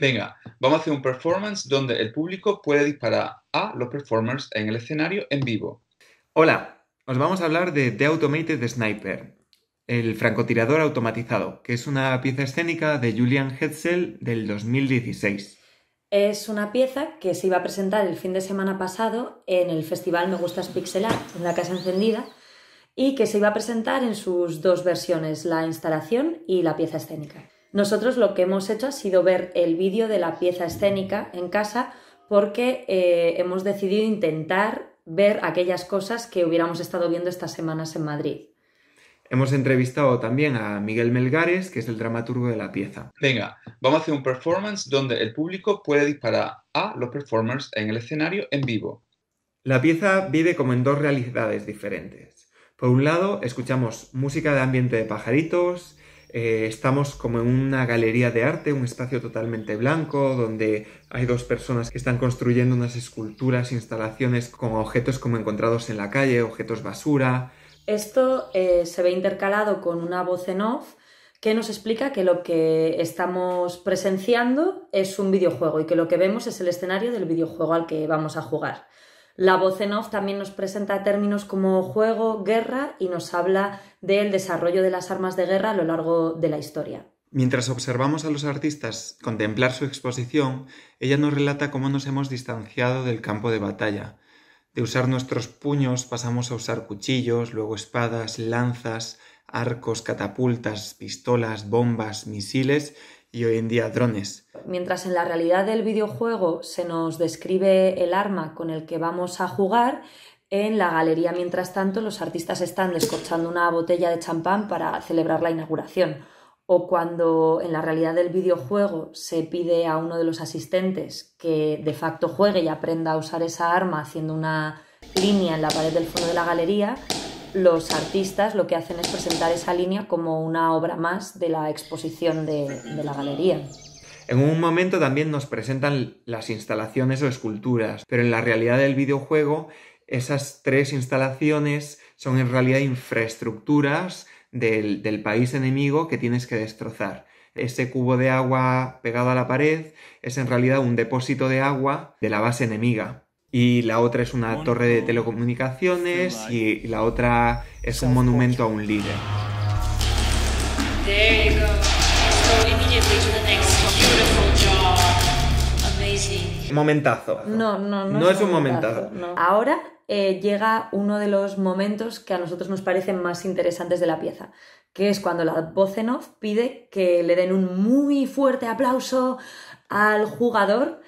Venga, vamos a hacer un performance donde el público puede disparar a los performers en el escenario en vivo. Hola, os vamos a hablar de The Automated Sniper, el francotirador automatizado, que es una pieza escénica de Julian Hetzel del 2016. Es una pieza que se iba a presentar el fin de semana pasado en el festival Me Gustas Pixel Art, en la Casa Encendida, y que se iba a presentar en sus dos versiones, la instalación y la pieza escénica. Nosotros lo que hemos hecho ha sido ver el vídeo de la pieza escénica en casa porque eh, hemos decidido intentar ver aquellas cosas que hubiéramos estado viendo estas semanas en Madrid. Hemos entrevistado también a Miguel Melgares, que es el dramaturgo de la pieza. Venga, vamos a hacer un performance donde el público puede disparar a los performers en el escenario en vivo. La pieza vive como en dos realidades diferentes. Por un lado, escuchamos música de ambiente de pajaritos, eh, estamos como en una galería de arte, un espacio totalmente blanco, donde hay dos personas que están construyendo unas esculturas, instalaciones con objetos como encontrados en la calle, objetos basura. Esto eh, se ve intercalado con una voz en off que nos explica que lo que estamos presenciando es un videojuego y que lo que vemos es el escenario del videojuego al que vamos a jugar. La voz en off también nos presenta términos como juego, guerra y nos habla del desarrollo de las armas de guerra a lo largo de la historia. Mientras observamos a los artistas contemplar su exposición, ella nos relata cómo nos hemos distanciado del campo de batalla. De usar nuestros puños pasamos a usar cuchillos, luego espadas, lanzas, arcos, catapultas, pistolas, bombas, misiles y hoy en día drones. Mientras en la realidad del videojuego se nos describe el arma con el que vamos a jugar, en la galería, mientras tanto, los artistas están descorchando una botella de champán para celebrar la inauguración. O cuando en la realidad del videojuego se pide a uno de los asistentes que de facto juegue y aprenda a usar esa arma haciendo una línea en la pared del fondo de la galería, los artistas lo que hacen es presentar esa línea como una obra más de la exposición de, la galería. En un momento también nos presentan las instalaciones o esculturas, pero en la realidad del videojuego esas tres instalaciones son en realidad infraestructuras del, país enemigo que tienes que destrozar. Ese cubo de agua pegado a la pared es en realidad un depósito de agua de la base enemiga y la otra es una torre de telecomunicaciones y la otra es un monumento a un líder. Momentazo. No, no, no, no es, un momentazo. Ahora eh, llega uno de los momentos que a nosotros nos parecen más interesantes de la pieza, que es cuando la voz en off pide que le den un muy fuerte aplauso al jugador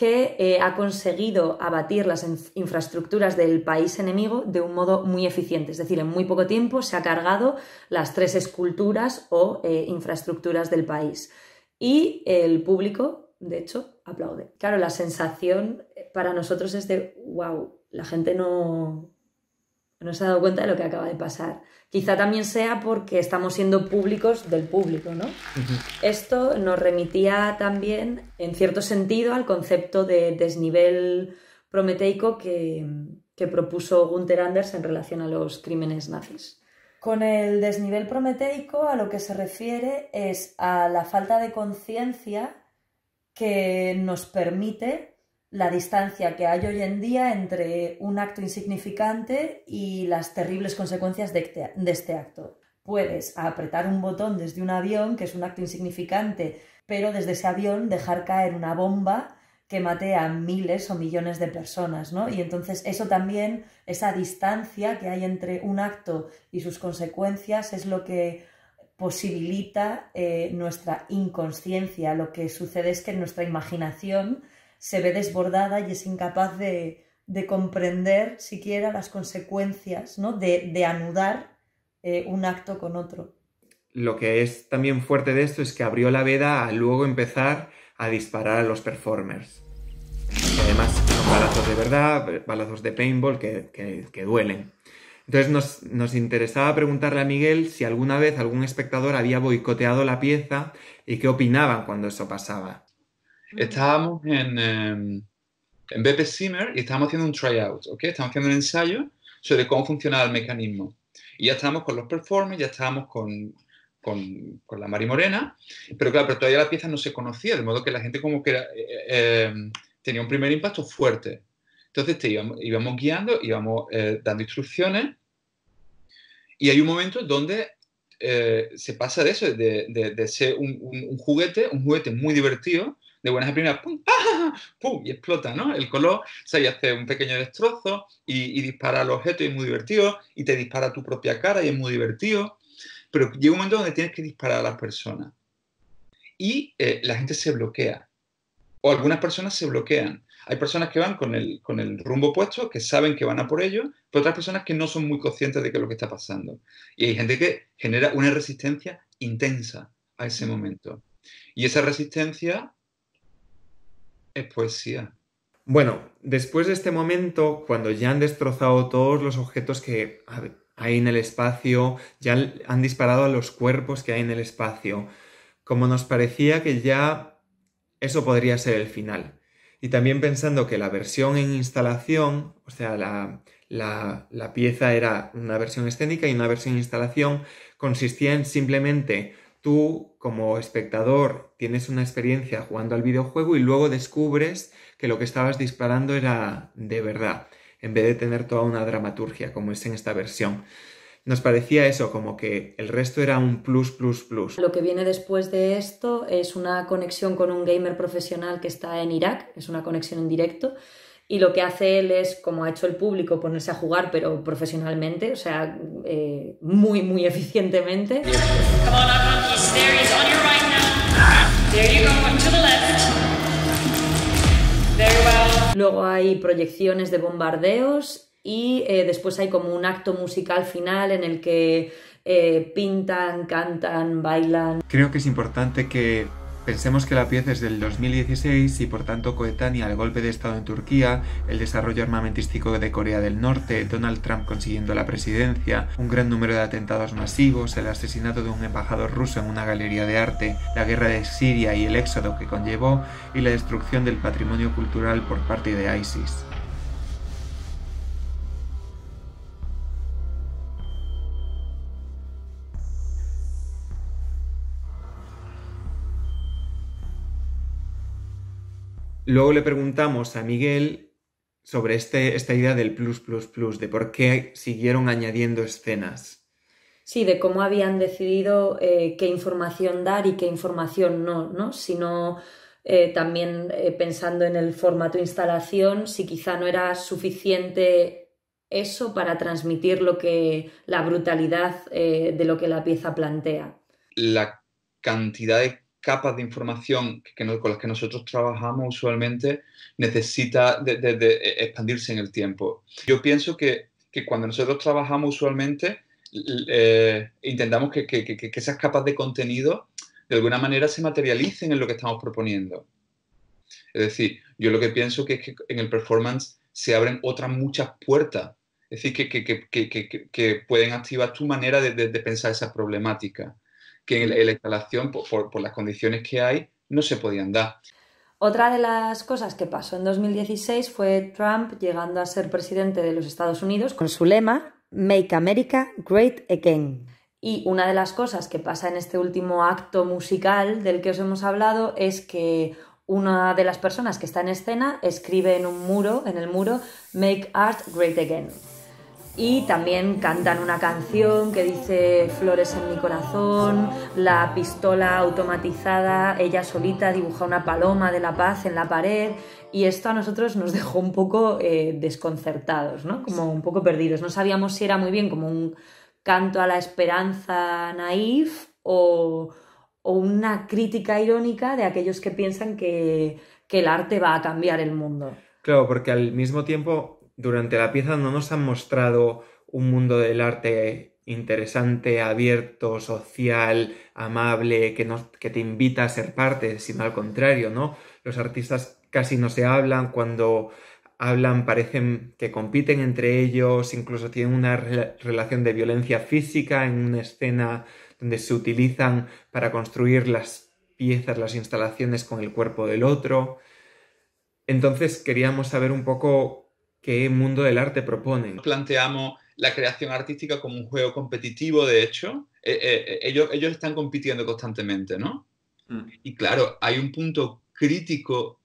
que eh, ha conseguido abatir las infraestructuras del país enemigo de un modo muy eficiente. Es decir, en muy poco tiempo se ha cargado las tres esculturas o eh, infraestructuras del país. Y el público, de hecho, aplaude. Claro, la sensación eh, para nosotros es de, wow, la gente no, no se ha dado cuenta de lo que acaba de pasar. Quizá también sea porque estamos siendo públicos del público, ¿no? Esto nos remitía también, en cierto sentido, al concepto de desnivel prometeico que, que propuso Gunther Anders en relación a los crímenes nazis. Con el desnivel prometeico a lo que se refiere es a la falta de conciencia que nos permite la distancia que hay hoy en día entre un acto insignificante y las terribles consecuencias de este, acto. Puedes apretar un botón desde un avión, que es un acto insignificante, pero desde ese avión dejar caer una bomba que mate a miles o millones de personas, ¿no? Y entonces eso también, esa distancia que hay entre un acto y sus consecuencias es lo que posibilita eh, nuestra inconsciencia. Lo que sucede es que nuestra imaginación se ve desbordada y es incapaz de, comprender siquiera las consecuencias, ¿no? de, anudar eh, un acto con otro. Lo que es también fuerte de esto es que abrió la veda a luego empezar a disparar a los performers. además son balazos de verdad, balazos de paintball que, duelen. Entonces nos, nos, interesaba preguntarle a Miguel si alguna vez algún espectador había boicoteado la pieza y qué opinaban cuando eso pasaba. Estábamos en, em, en BP Simmer y estábamos haciendo un tryout, ¿ok? Estamos haciendo un ensayo sobre cómo funcionaba el mecanismo. Y ya estábamos con los performers, ya estábamos con, con, la Mari Morena, pero claro, pero todavía la pieza no se conocía, de modo que la gente como que eh, eh, tenía un primer impacto fuerte. Entonces íbamos, guiando, íbamos eh, dando instrucciones y hay un momento donde se pasa de eso, de, ser un, juguete, un juguete muy divertido, de buenas a primeras, ¡pum! ¡ah! ¡pum! y explota, ¿no? El color, o y hace un pequeño destrozo y, y dispara al objeto y es muy divertido, y te dispara tu propia cara y es muy divertido pero llega un momento donde tienes que disparar a las personas y eh, la gente se bloquea. O algunas personas se bloquean. Hay personas que van con el, con el rumbo puesto, que saben que van a por ello, pero otras personas que no son muy conscientes de qué es lo que está pasando. Y hay gente que genera una resistencia intensa a ese momento. Y esa resistencia es poesía. Bueno, después de este momento, cuando ya han destrozado todos los objetos que hay en el espacio, ya han disparado a los cuerpos que hay en el espacio, como nos parecía que ya eso podría ser el final. Y también pensando que la versión en instalación, o sea, la, la, pieza era una versión escénica y una versión en instalación, consistía en simplemente tú como espectador tienes una experiencia jugando al videojuego y luego descubres que lo que estabas disparando era de verdad en vez de tener toda una dramaturgia como es en esta versión. Nos parecía eso, como que el resto era un plus, plus, plus. Lo que viene después de esto es una conexión con un gamer profesional que está en Irak, es una conexión en directo, y lo que hace él es, como ha hecho el público, ponerse a jugar, pero profesionalmente, o sea, eh, muy, muy eficientemente. Luego hay proyecciones de bombardeos y eh, después hay como un acto musical final en el que eh, pintan, cantan, bailan. Creo que es importante que Pensemos que la pieza es del 2016 y por tanto coetánea al golpe de Estado en Turquía, el desarrollo armamentístico de Corea del Norte, Donald Trump consiguiendo la presidencia, un gran número de atentados masivos, el asesinato de un embajador ruso en una galería de arte, la guerra de Siria y el éxodo que conllevó y la destrucción del patrimonio cultural por parte de ISIS. Luego le preguntamos a Miguel sobre este, esta idea del plus, plus, plus, de por qué siguieron añadiendo escenas. Sí, de cómo habían decidido eh, qué información dar y qué información no, ¿no? Sino eh, también eh, pensando en el formato instalación, si quizá no era suficiente eso para transmitir lo que la brutalidad de lo que la pieza plantea. La cantidad de capas de información que, con las que nosotros trabajamos usualmente necesita de, expandirse en el tiempo. Yo pienso que, cuando nosotros trabajamos usualmente eh, intentamos que, esas capas de contenido de alguna manera se materialicen en lo que estamos proponiendo. Es decir, yo lo que pienso que es que en el performance se abren otras muchas puertas, es decir, que, pueden activar tu manera de, pensar esa problemática que en la instalación, por, las condiciones que hay, no se podían dar. Otra de las cosas que pasó en 2016 fue Trump llegando a ser presidente de los Estados Unidos con su lema Make America Great Again. Y una de las cosas que pasa en este último acto musical del que os hemos hablado es que una de las personas que está en escena escribe en un muro, en el muro, Make Art Great Again y también cantan una canción que dice Flores en mi corazón, la pistola automatizada, ella solita dibuja una paloma de la paz en la pared y esto a nosotros nos dejó un poco eh, desconcertados, ¿no? como un poco perdidos. No sabíamos si era muy bien como un canto a la esperanza naif o, una crítica irónica de aquellos que piensan que el arte va a cambiar el mundo. Claro, porque al mismo tiempo durante la pieza no nos han mostrado un mundo del arte interesante, abierto, social, amable, que, que te invita a ser parte, sino al contrario, ¿no? Los artistas casi no se hablan, cuando hablan parecen que compiten entre ellos, incluso tienen una relación de violencia física en una escena donde se utilizan para construir las piezas, las instalaciones con el cuerpo del otro. Entonces queríamos saber un poco qué mundo del arte proponen. Planteamos la creación artística como un juego competitivo, de hecho, ellos, ellos están compitiendo constantemente, ¿no? Mm. Y claro, hay un punto crítico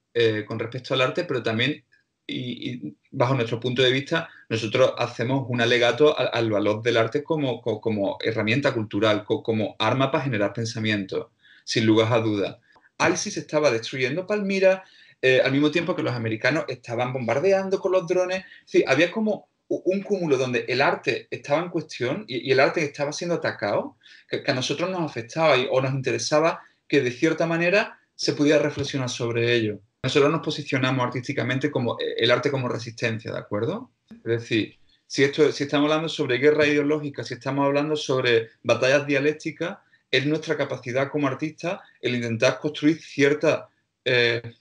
con respecto al arte, pero también y, bajo nuestro punto de vista, nosotros hacemos un alegato al, valor del arte como, como, herramienta cultural, como, arma para generar pensamiento, sin lugar a dudas. ISIS estaba destruyendo Palmira eh, al mismo tiempo que los americanos estaban bombardeando con los drones. Sí, había como un cúmulo donde el arte estaba en cuestión y, el arte estaba siendo atacado, que, a nosotros nos afectaba y, o nos interesaba que de cierta manera se pudiera reflexionar sobre ello. Nosotros nos posicionamos artísticamente como eh, el arte como resistencia, ¿de acuerdo? Es decir, si, esto, si estamos hablando sobre guerra ideológica, si estamos hablando sobre batallas dialécticas, es nuestra capacidad como artistas el intentar construir cierta, eh,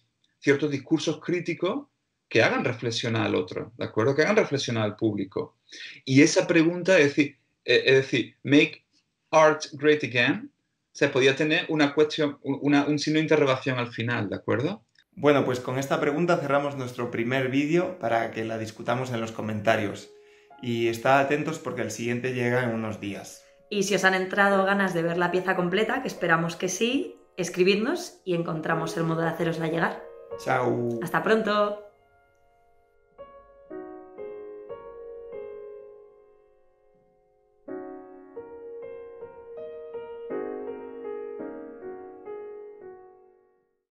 ciertos discursos críticos que hagan reflexionar al otro, ¿de acuerdo? Que hagan reflexionar al público. Y esa pregunta, es decir, eh, es decir, make art great again, se podía tener una cuestión, un signo de interrogación al final, ¿de acuerdo? Bueno, pues con esta pregunta cerramos nuestro primer vídeo para que la discutamos en los comentarios. Y estad atentos porque el siguiente llega en unos días. Y si os han entrado ganas de ver la pieza completa, que esperamos que sí, escribidnos y encontramos el modo de hacerosla llegar. Chao. Hasta pronto.